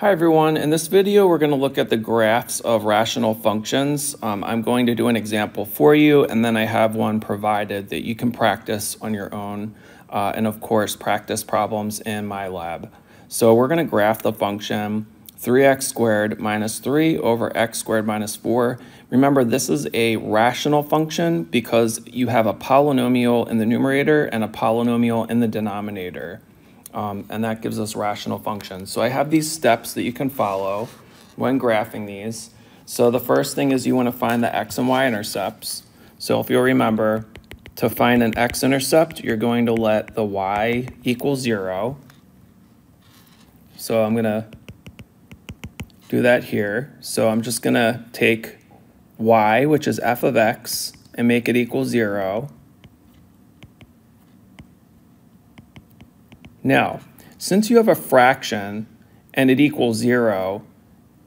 Hi everyone, in this video we're going to look at the graphs of rational functions. Um, I'm going to do an example for you and then I have one provided that you can practice on your own uh, and of course practice problems in my lab. So we're going to graph the function 3x squared minus 3 over x squared minus 4. Remember this is a rational function because you have a polynomial in the numerator and a polynomial in the denominator um, and that gives us rational functions. So I have these steps that you can follow when graphing these. So the first thing is you want to find the x and y intercepts. So if you'll remember, to find an x-intercept, you're going to let the y equal 0. So I'm going to do that here. So I'm just going to take y, which is f of x, and make it equal 0. Now, since you have a fraction and it equals zero,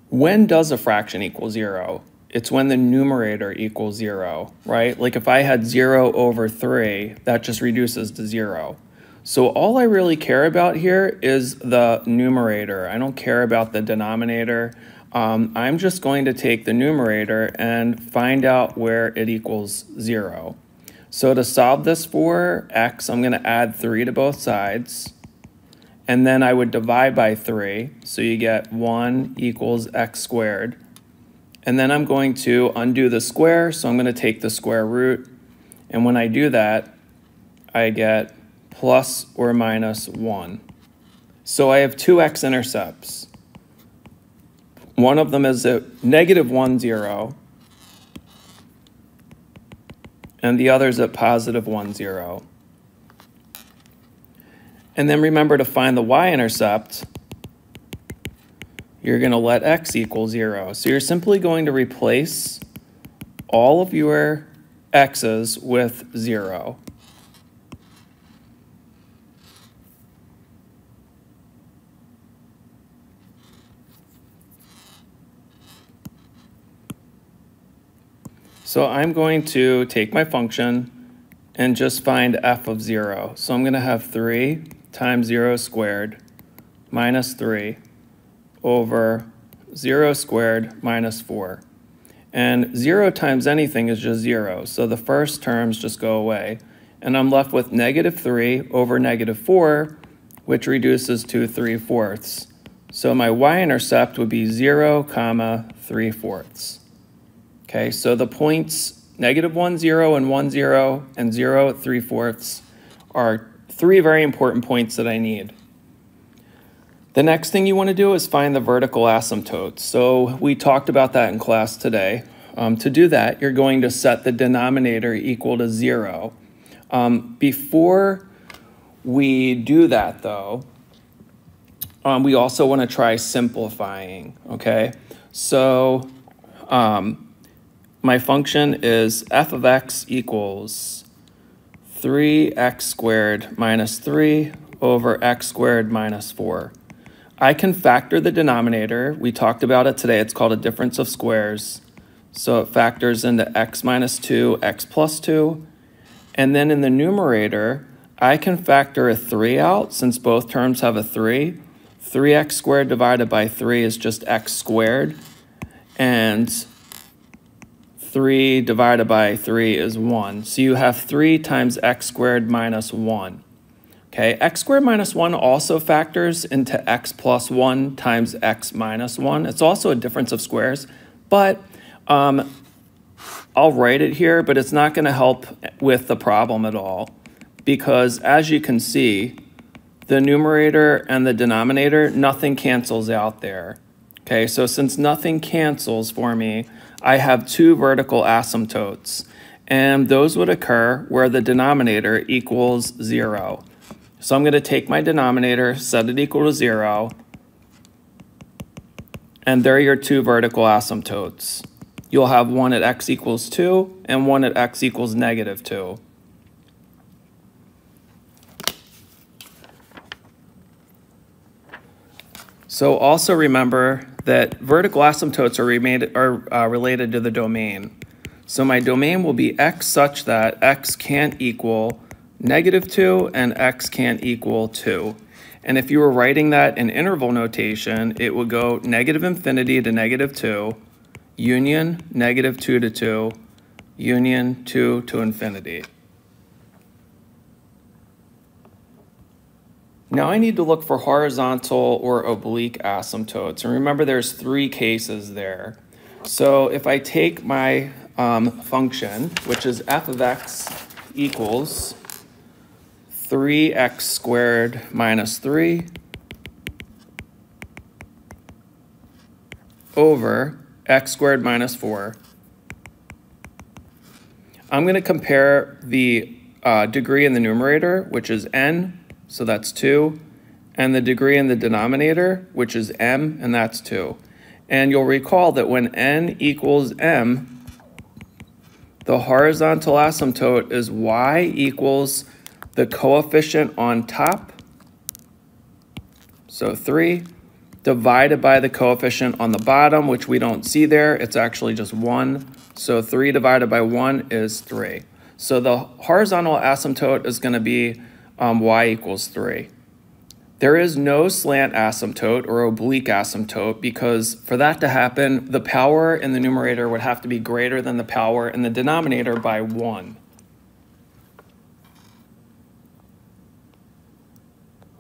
when does a fraction equal zero? It's when the numerator equals zero, right? Like if I had zero over three, that just reduces to zero. So all I really care about here is the numerator. I don't care about the denominator. Um, I'm just going to take the numerator and find out where it equals zero. So to solve this for x, I'm going to add 3 to both sides and then I would divide by 3. So you get 1 equals x squared. And then I'm going to undo the square, so I'm going to take the square root. And when I do that, I get plus or minus 1. So I have two x-intercepts. One of them is at negative 1, 0, and the other is at positive 1, 0. And then remember to find the y-intercept, you're going to let x equal 0. So you're simply going to replace all of your x's with 0. So I'm going to take my function and just find f of 0. So I'm going to have 3 times 0 squared minus 3 over 0 squared minus 4. And 0 times anything is just 0, so the first terms just go away. And I'm left with negative 3 over negative 4, which reduces to 3 fourths. So my y-intercept would be 0, comma 3 fourths. Okay, so the points negative 1, 0, and 1, 0, and 0 3 fourths are three very important points that I need. The next thing you want to do is find the vertical asymptotes. So we talked about that in class today. Um, to do that, you're going to set the denominator equal to zero. Um, before we do that though, um, we also want to try simplifying, okay? So um, my function is f of x equals 3x squared minus 3 over x squared minus 4. I can factor the denominator. We talked about it today. It's called a difference of squares. So it factors into x minus 2, x plus 2. And then in the numerator, I can factor a 3 out since both terms have a 3. 3x squared divided by 3 is just x squared. And 3 divided by 3 is 1. So you have 3 times x squared minus 1. Okay, x squared minus 1 also factors into x plus 1 times x minus 1. It's also a difference of squares, but um, I'll write it here, but it's not going to help with the problem at all because as you can see, the numerator and the denominator, nothing cancels out there. Okay, so since nothing cancels for me, I have two vertical asymptotes, and those would occur where the denominator equals zero. So I'm going to take my denominator, set it equal to zero, and there are your two vertical asymptotes. You'll have one at x equals 2 and one at x equals negative 2. So also remember that vertical asymptotes are, remade, are uh, related to the domain. So my domain will be x such that x can't equal negative 2 and x can't equal 2. And if you were writing that in interval notation, it would go negative infinity to negative 2, union negative 2 to 2, union 2 to infinity. Now I need to look for horizontal or oblique asymptotes. And remember there's three cases there. So if I take my um, function, which is f of x equals 3x squared minus 3 over x squared minus 4. I'm going to compare the uh, degree in the numerator, which is n, so that's 2, and the degree in the denominator, which is m, and that's 2. And you'll recall that when n equals m, the horizontal asymptote is y equals the coefficient on top, so 3, divided by the coefficient on the bottom, which we don't see there. It's actually just 1. So 3 divided by 1 is 3. So the horizontal asymptote is going to be um, y equals 3. There is no slant asymptote or oblique asymptote because for that to happen, the power in the numerator would have to be greater than the power in the denominator by 1.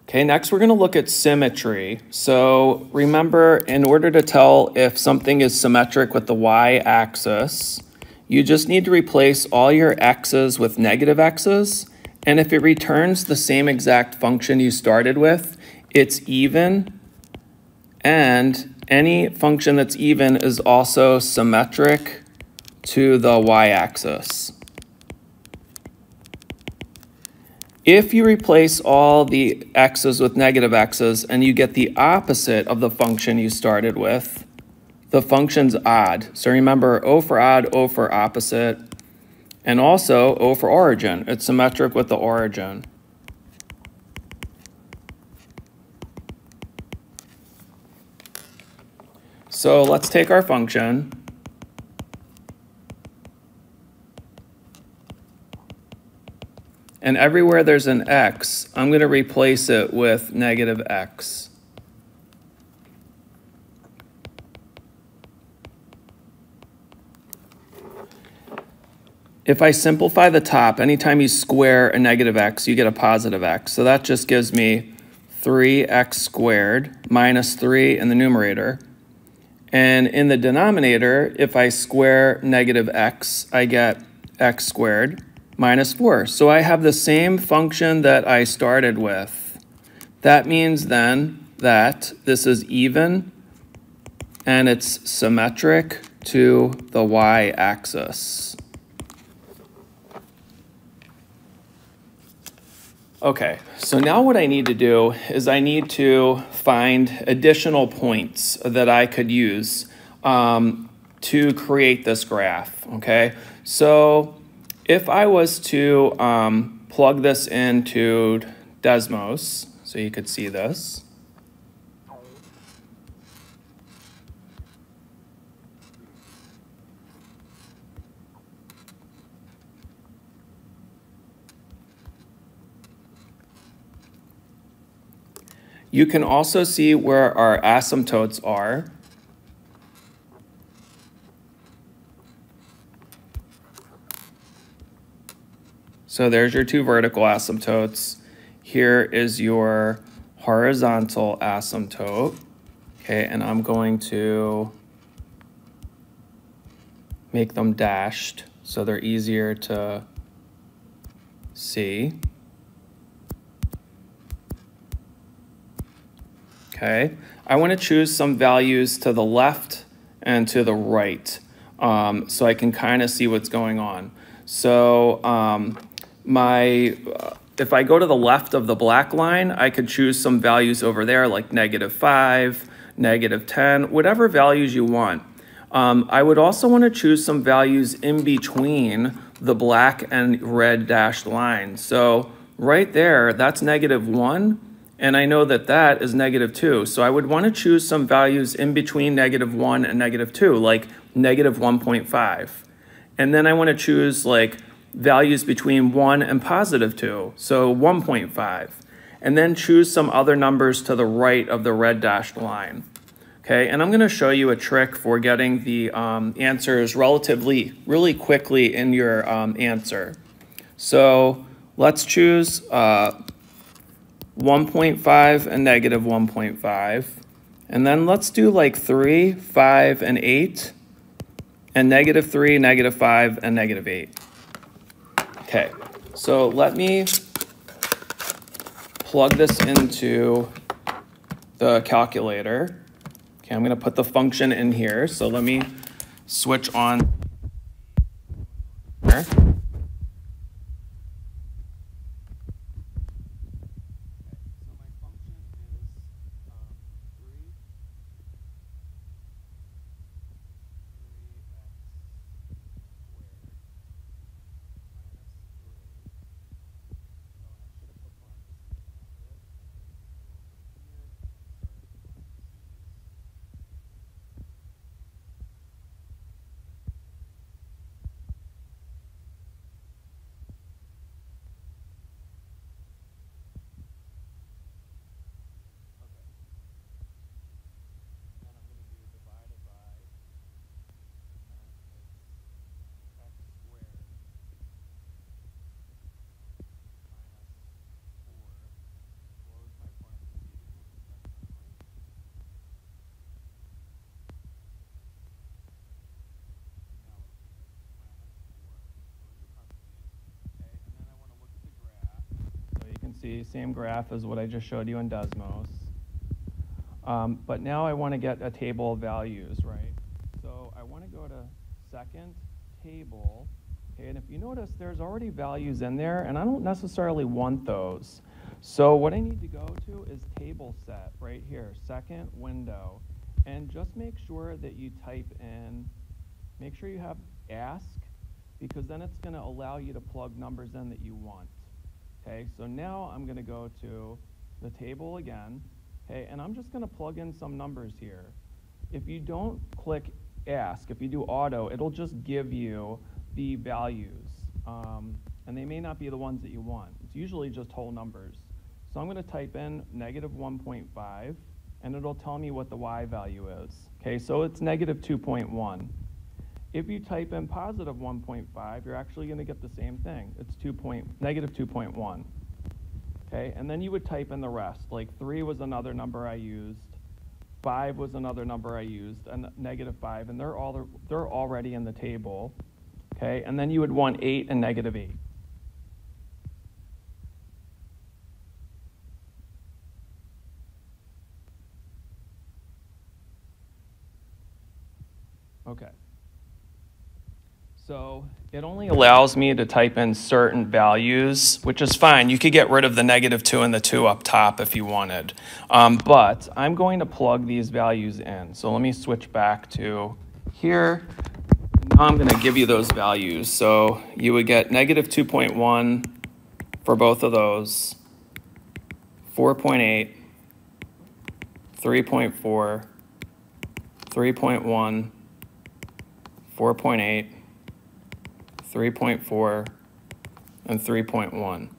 Okay, next we're going to look at symmetry. So remember, in order to tell if something is symmetric with the y-axis, you just need to replace all your x's with negative x's and if it returns the same exact function you started with, it's even. And any function that's even is also symmetric to the y-axis. If you replace all the x's with negative x's and you get the opposite of the function you started with, the function's odd. So remember O for odd, O for opposite, and also O for origin. It's symmetric with the origin. So let's take our function. And everywhere there's an x, I'm going to replace it with negative x. If I simplify the top, anytime you square a negative x, you get a positive x. So that just gives me 3x squared minus 3 in the numerator. And in the denominator, if I square negative x, I get x squared minus 4. So I have the same function that I started with. That means then that this is even and it's symmetric to the y-axis. Okay, so now what I need to do is I need to find additional points that I could use um, to create this graph, okay? So if I was to um, plug this into Desmos, so you could see this, You can also see where our asymptotes are. So there's your two vertical asymptotes. Here is your horizontal asymptote. Okay, and I'm going to make them dashed so they're easier to see. Okay? I want to choose some values to the left and to the right um, so I can kind of see what's going on. So um, my, uh, if I go to the left of the black line, I could choose some values over there like negative 5, negative 10, whatever values you want. Um, I would also want to choose some values in between the black and red dashed lines. So right there, that's negative 1 and I know that that is negative 2. So I would want to choose some values in between negative 1 and negative 2, like negative 1.5. And then I want to choose like values between 1 and positive 2, so 1.5. and then choose some other numbers to the right of the red dashed line. Okay, and I'm going to show you a trick for getting the um, answers relatively, really quickly in your um, answer. So let's choose uh, 1.5 and negative 1.5. And then let's do like 3, 5, and 8, and negative 3, negative 5, and negative 8. Okay, so let me plug this into the calculator. Okay, I'm going to put the function in here. So let me switch on. Here. See, same graph as what I just showed you in Desmos. Um, but now I want to get a table of values, right? So I want to go to second table, okay, and if you notice, there's already values in there, and I don't necessarily want those. So what I need to go to is table set right here, second window, and just make sure that you type in, make sure you have ask, because then it's going to allow you to plug numbers in that you want. Okay, so now I'm going to go to the table again, okay, and I'm just going to plug in some numbers here. If you don't click ask, if you do auto, it'll just give you the values, um, and they may not be the ones that you want. It's usually just whole numbers. So I'm going to type in negative 1.5, and it'll tell me what the y value is. Okay, so it's negative 2.1. If you type in positive 1.5, you're actually going to get the same thing. It's 2 point, negative 2.1. Okay, and then you would type in the rest. Like 3 was another number I used. 5 was another number I used, and negative 5, and they're, all, they're already in the table. Okay, and then you would want 8 and negative 8. Okay. So it only allows me to type in certain values, which is fine. You could get rid of the negative 2 and the 2 up top if you wanted. Um, but I'm going to plug these values in. So let me switch back to here. Now I'm going to give you those values. So you would get negative 2.1 for both of those, 4.8, 3.4, 3.1, 4.8, 3.4, and 3.1.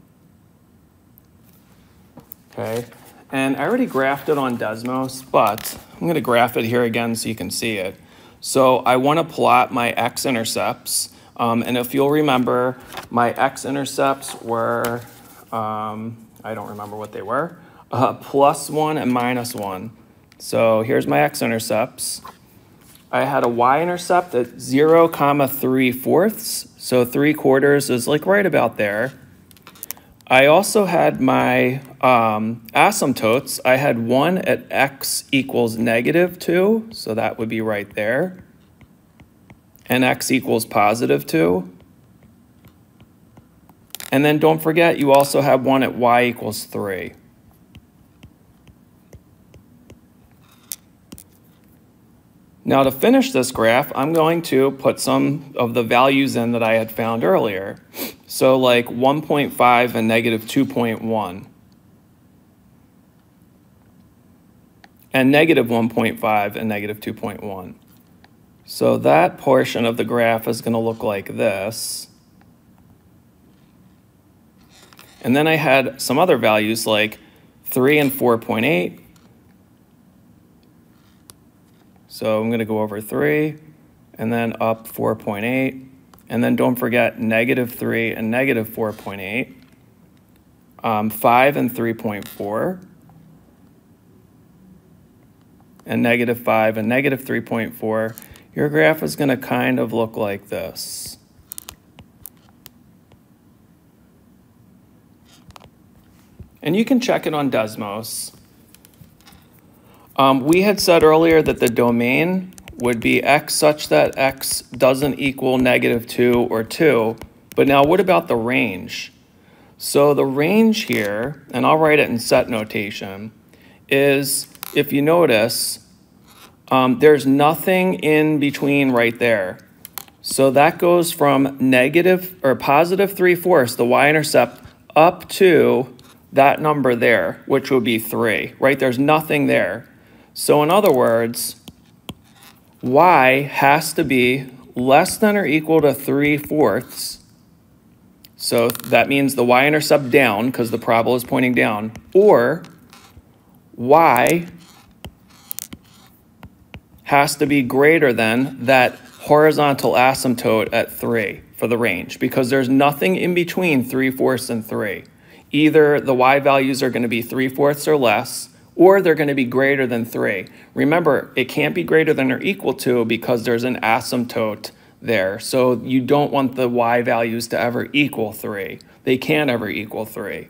Okay, and I already graphed it on Desmos, but I'm going to graph it here again so you can see it. So I want to plot my x-intercepts, um, and if you'll remember, my x-intercepts were, um, I don't remember what they were, uh, plus 1 and minus 1. So here's my x-intercepts. I had a y-intercept at 0 comma 3 fourths, so 3 quarters is like right about there. I also had my um, asymptotes. I had one at x equals negative 2, so that would be right there. And x equals positive 2. And then don't forget, you also have one at y equals 3. Now to finish this graph, I'm going to put some of the values in that I had found earlier. So like 1.5 and negative 2.1. And negative 1.5 and negative 2.1. So that portion of the graph is going to look like this. And then I had some other values like 3 and 4.8. So I'm going to go over 3 and then up 4.8. And then don't forget negative 3 and negative 4.8. Um, 5 and 3.4. And negative 5 and negative 3.4. Your graph is going to kind of look like this. And you can check it on Desmos. Um, we had said earlier that the domain would be x such that x doesn't equal negative 2 or 2. But now what about the range? So the range here, and I'll write it in set notation, is if you notice, um, there's nothing in between right there. So that goes from negative or positive 3 fourths, the y-intercept, up to that number there, which would be 3, right? There's nothing there. So in other words, y has to be less than or equal to 3 fourths. So that means the y-intercept down, because the parabola is pointing down, or y has to be greater than that horizontal asymptote at 3 for the range, because there's nothing in between 3 fourths and 3 either the y values are going to be 3 fourths or less, or they're going to be greater than 3. Remember, it can't be greater than or equal to because there's an asymptote there. So you don't want the y values to ever equal 3. They can't ever equal 3.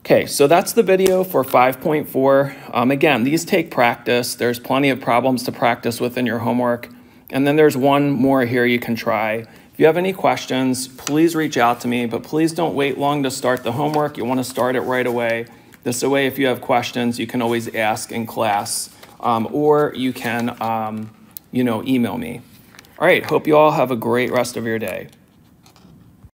Okay, so that's the video for 5.4. Um, again, these take practice. There's plenty of problems to practice with in your homework. And then there's one more here you can try. If you have any questions, please reach out to me, but please don't wait long to start the homework. You want to start it right away. This way, if you have questions, you can always ask in class, um, or you can, um, you know, email me. All right, hope you all have a great rest of your day.